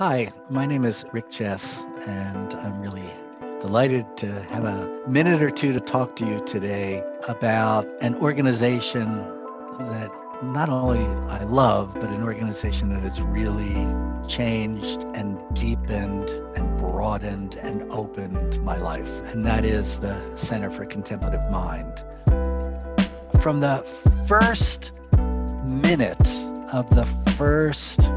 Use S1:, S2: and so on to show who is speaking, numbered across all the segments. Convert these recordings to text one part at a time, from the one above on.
S1: Hi, my name is Rick Chess, and I'm really delighted to have a minute or two to talk to you today about an organization that not only I love, but an organization that has really changed and deepened and broadened and opened my life, and that is the Center for Contemplative Mind. From the first minute of the first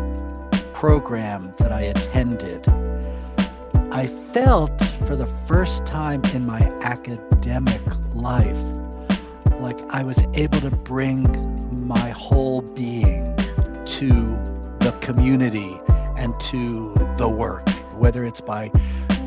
S1: program that I attended, I felt for the first time in my academic life like I was able to bring my whole being to the community and to the work, whether it's by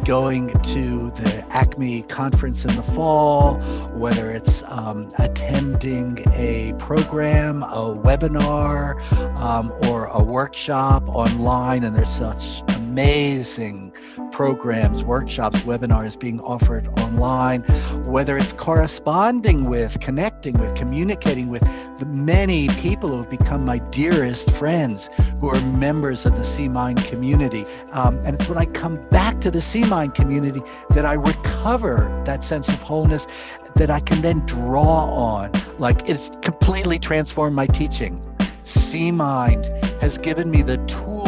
S1: going to the Acme conference in the fall, whether it's um, attending a program, a webinar, um, or a workshop online, and there's such amazing programs, workshops, webinars being offered online, whether it's corresponding with, connecting with, communicating with the many people who have become my dearest friends who are members of the CMind community. Um, and it's when I come back to the CMind community that I recover that sense of wholeness that I can then draw on. Like it's completely transformed my teaching. CMind has given me the tools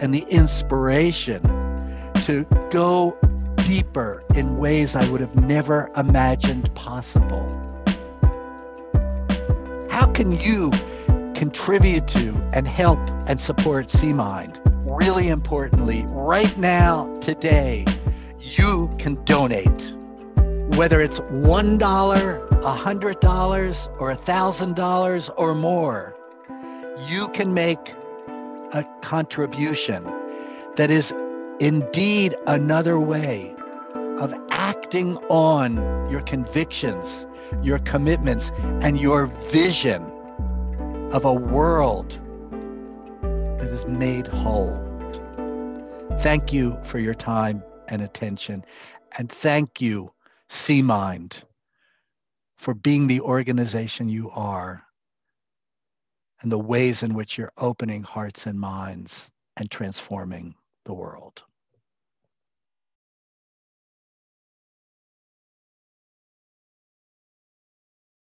S1: and the inspiration to go deeper in ways I would have never imagined possible. How can you contribute to and help and support CMind? Really importantly, right now, today, you can donate. Whether it's $1, $100, or $1,000 or more, you can make a contribution that is indeed another way of acting on your convictions, your commitments, and your vision of a world that is made whole. Thank you for your time and attention. And thank you, CMind, for being the organization you are and the ways in which you're opening hearts and minds and transforming the world.